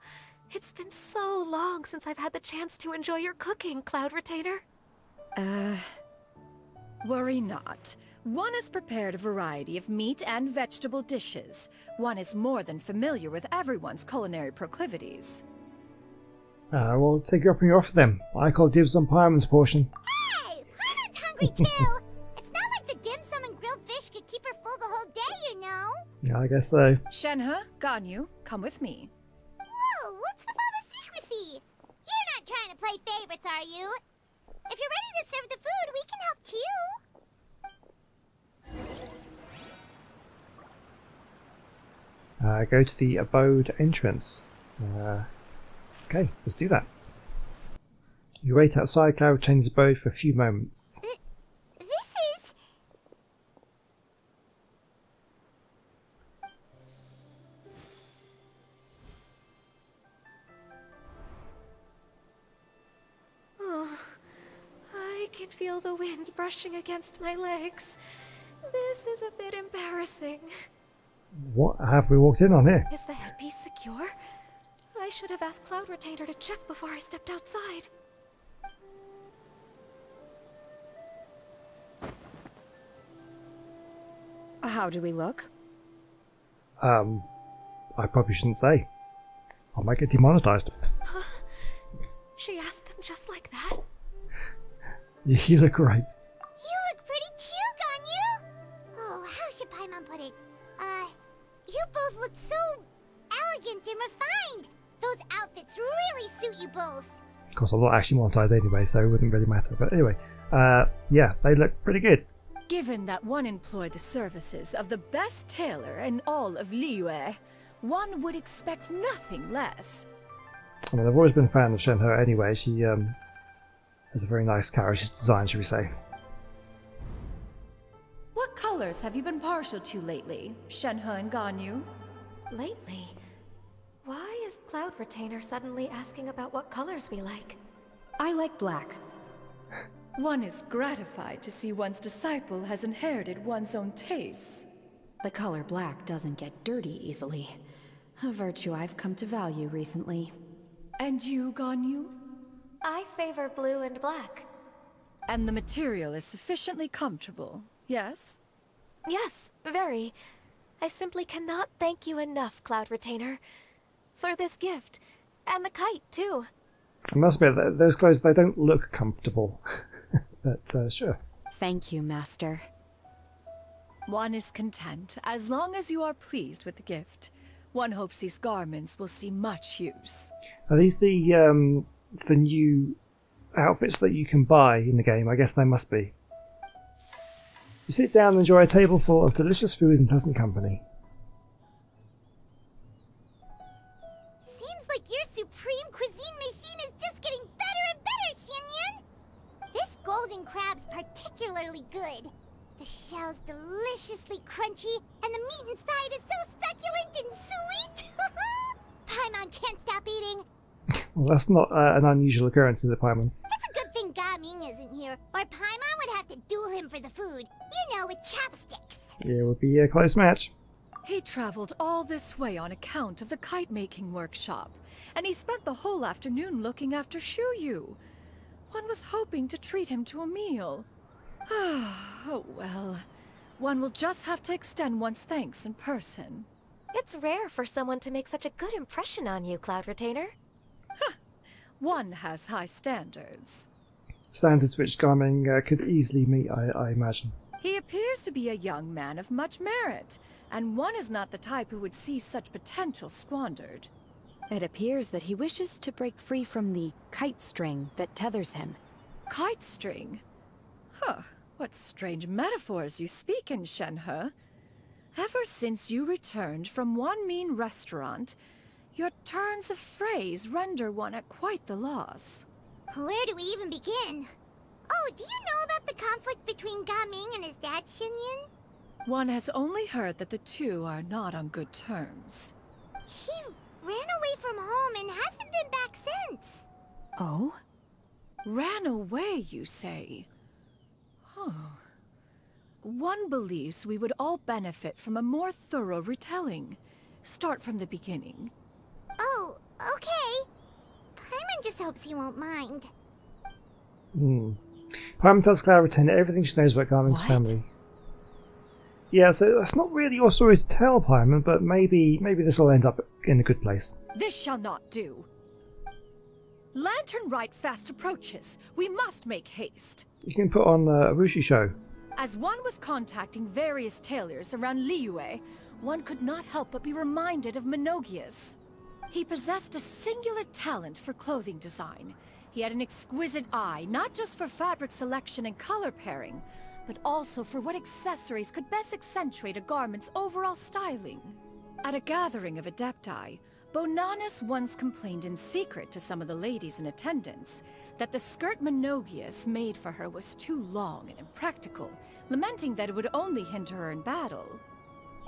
Speaker 4: it's been so long since I've had the chance to enjoy your cooking, Cloud Retainer.
Speaker 6: Uh, worry not. One has prepared a variety of meat and vegetable dishes. One is more than familiar with everyone's culinary proclivities.
Speaker 1: Uh, well, take you up on your offer then. I call dibs on Paimon's portion.
Speaker 2: Hey, Paimon's hungry too. it's not like the dim sum and grilled fish could keep her full the whole day, you know.
Speaker 1: Yeah, I guess so.
Speaker 6: Shenhe, Ganyu, come with me.
Speaker 2: Whoa, what's with all the secrecy? You're not trying to play favorites, are you? If you're ready to serve the food, we can help too.
Speaker 1: Uh, go to the abode entrance. Uh, okay, let's do that. You wait outside Chain's abode for a few moments.
Speaker 2: This is...
Speaker 4: Oh, I can feel the wind brushing against my legs. This is a bit embarrassing.
Speaker 1: What have we walked in on here?
Speaker 4: Is the headpiece secure? I should have asked Cloud Retainer to check before I stepped outside.
Speaker 5: How do we look?
Speaker 1: Um, I probably shouldn't say. I might get demonetized.
Speaker 4: She asked them just like that?
Speaker 1: You look great.
Speaker 2: Those outfits really suit you both.
Speaker 1: Of course, I'm not actually monetized anyway, so it wouldn't really matter. But anyway, uh, yeah, they look pretty good.
Speaker 6: Given that one employed the services of the best tailor in all of Liyue, one would expect nothing less.
Speaker 1: I mean, I've always been a fan of Shenhe anyway. She um, has a very nice character design, should we say.
Speaker 6: What colors have you been partial to lately, Shenhe and Ganyu?
Speaker 4: Lately? Why is Cloud Retainer suddenly asking about what colors we like?
Speaker 5: I like black.
Speaker 6: One is gratified to see one's disciple has inherited one's own tastes.
Speaker 5: The color black doesn't get dirty easily. A virtue I've come to value recently.
Speaker 6: And you, Ganyu?
Speaker 4: I favor blue and black.
Speaker 6: And the material is sufficiently comfortable, yes?
Speaker 4: Yes, very. I simply cannot thank you enough, Cloud Retainer. For this gift. And the kite, too.
Speaker 1: I must admit, that those clothes, they don't look comfortable. but uh, sure.
Speaker 5: Thank you, Master.
Speaker 6: One is content, as long as you are pleased with the gift. One hopes these garments will see much use.
Speaker 1: Are these the um, the new outfits that you can buy in the game? I guess they must be. You sit down and enjoy a table full of delicious food and pleasant company.
Speaker 2: Particularly good. The shell's deliciously crunchy, and the meat inside is so succulent and sweet. Paimon can't stop eating.
Speaker 1: Well, that's not uh, an unusual occurrence, is it, Paimon?
Speaker 2: It's a good thing Gaming isn't here, or Paimon would have to duel him for the food. You know, with chopsticks.
Speaker 1: Yeah, it would be a close match.
Speaker 6: He traveled all this way on account of the kite-making workshop, and he spent the whole afternoon looking after Shuyu. One was hoping to treat him to a meal. Oh well, one will just have to extend one's thanks in person.
Speaker 4: It's rare for someone to make such a good impression on you, Cloud Retainer.
Speaker 6: One has high standards.
Speaker 1: Standards which Gaming uh, could easily meet, I, I imagine.
Speaker 6: He appears to be a young man of much merit, and one is not the type who would see such potential squandered.
Speaker 5: It appears that he wishes to break free from the kite string that tethers him.
Speaker 6: Kite string? Huh, what strange metaphors you speak in Shenhe. Ever since you returned from Wanmin Restaurant, your turns of phrase render one at quite the loss.
Speaker 2: Where do we even begin? Oh, do you know about the conflict between Gaming and his dad, Xian Yun?
Speaker 6: One has only heard that the two are not on good terms.
Speaker 2: He ran away from home and hasn't been back since.
Speaker 5: Oh?
Speaker 6: Ran away, you say? Huh. One believes we would all benefit from a more thorough retelling. Start from the beginning.
Speaker 2: Oh, okay. Paimon just hopes he won't mind.
Speaker 1: Hmm. Paimon tells Cloud Retainer everything she knows about Gaming's
Speaker 5: What?
Speaker 1: family. Yeah, so that's not really your story to tell, Paimon, but maybe maybe this will end up in a good place.
Speaker 6: This shall not do. Lantern Rite fast approaches. We must make haste.
Speaker 1: You can put on uh, a Rushi show.
Speaker 6: As one was contacting various tailors around Liyue, one could not help but be reminded of Menogias. He possessed a singular talent for clothing design. He had an exquisite eye, not just for fabric selection and color pairing, but also for what accessories could best accentuate a garment's overall styling. At a gathering of Adepti, Bonanis once complained in secret to some of the ladies in attendance that the skirt Menogias made for her was too long and impractical, lamenting that it would only hinder her in battle.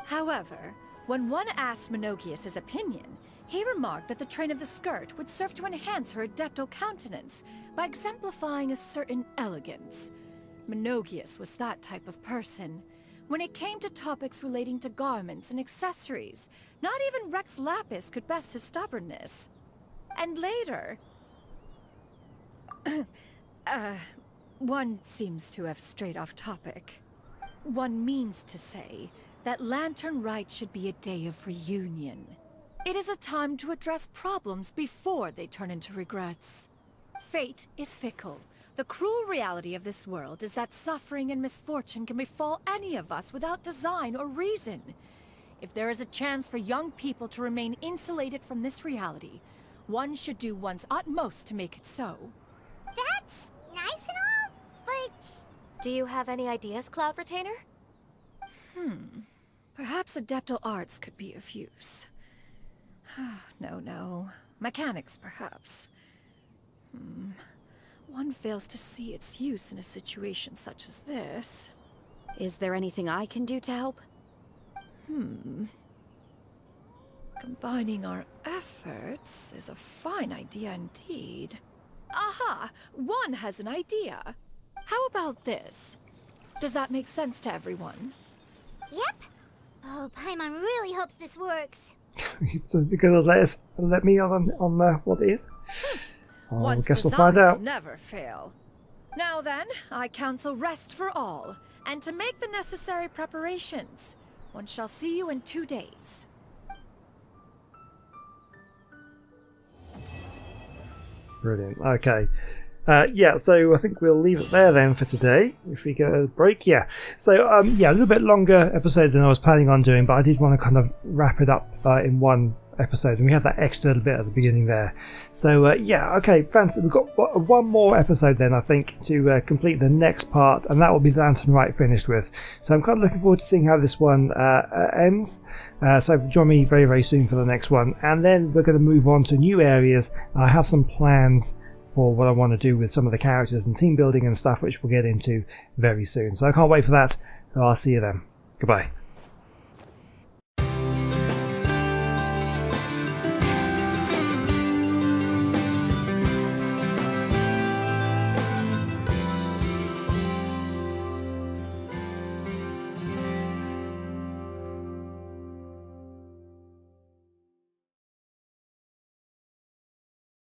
Speaker 6: However, when one asked Menogias his opinion, he remarked that the train of the skirt would serve to enhance her adeptal countenance by exemplifying a certain elegance. Menogias was that type of person. When it came to topics relating to garments and accessories, not even Rex Lapis could best his stubbornness. And later... uh, one seems to have strayed off topic. One means to say that Lantern Rite should be a day of reunion. It is a time to address problems before they turn into regrets. Fate is fickle. The cruel reality of this world is that suffering and misfortune can befall any of us without design or reason. If there is a chance for young people to remain insulated from this reality, one should do one's utmost to make it so.
Speaker 2: That's nice and all, but
Speaker 4: Do you have any ideas, Cloud Retainer? Hmm.
Speaker 6: Perhaps adeptal arts could be of use. no, no. Mechanics, perhaps. Hmm. One fails to see its use in a situation such as this.
Speaker 5: Is there anything I can do to help?
Speaker 6: Combining our efforts is a fine idea indeed. Aha! One has an idea. How about this? Does that make sense to everyone?
Speaker 2: yep. Oh, Paimon really hopes this works.
Speaker 1: so you're gonna let us let me on on uh, what it is? Oh, I guess we'll find out.
Speaker 6: never fail. Now then, I counsel rest for all, and to make the necessary preparations. One shall see you in two days.
Speaker 1: Brilliant. Okay. Uh, yeah, so I think we'll leave it there then for today. If we get a break, yeah. So um, yeah, a little bit longer episode than I was planning on doing, but I did want to kind of wrap it up uh, in one episode, and we have that extra little bit at the beginning there. So uh, yeah, okay, fancy. We've got one more episode then, I think, to uh, complete the next part, and that will be the Lantern Rite finished with. So I'm kind of looking forward to seeing how this one uh, uh, ends. Uh, so join me very very soon for the next one, and then we're going to move on to new areas. I have some plans for what I want to do with some of the characters and team building and stuff, which we'll get into very soon. So I can't wait for that. So I'll see you then. Goodbye.